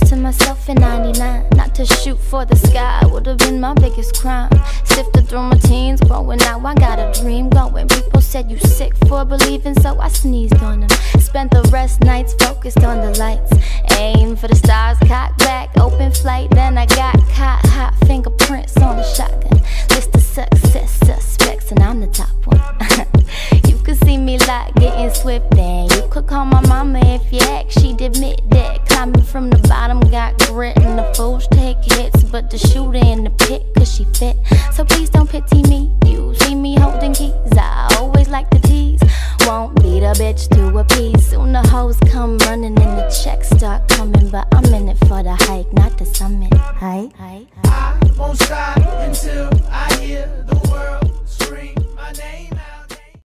to myself in 99 Not to shoot for the sky Would've been my biggest crime. Sifted through my teens Growing now I got a dream going People said you sick for believing So I sneezed on them Spent the rest nights focused on the lights. Aim for the stars, cock back Open flight, then I got caught. Hot fingerprints on the shotgun. List of success suspects And I'm the top one. You could see me like getting swift And you could call my mama if you act She'd admit that climbing from the bottom got grit, and the fools take hits, but the shooter in the pit, cause she fit. So please don't pity me. You see me holding keys, I always like to tease. Won't beat a bitch to a piece. Soon the hoes come running and the checks start coming, but I'm in it for the hike, not the summit. Hike, hike, hike. I won't stop